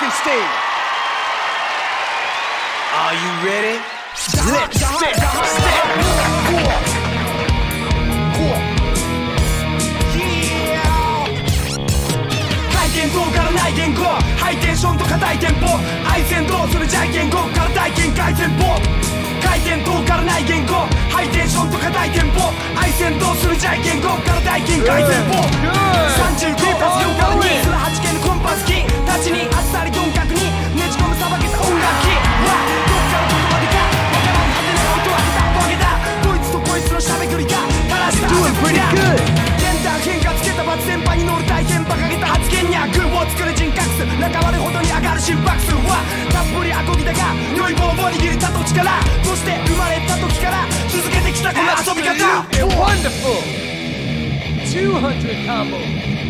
fucking stage. Are you ready? Let's step, step, かハイテンションと硬いテンポ。愛どうするじゃいから回転からない言語ハイテンションと硬いテンポ。愛どうするじゃい言語から大限回転法。35足す4から2仲間るほどに上がる心拍数はたっぷりアコギだが良い棒を握ったと力そして生まれた時から続けてきたこの遊び方 Wonderful! 200 combo!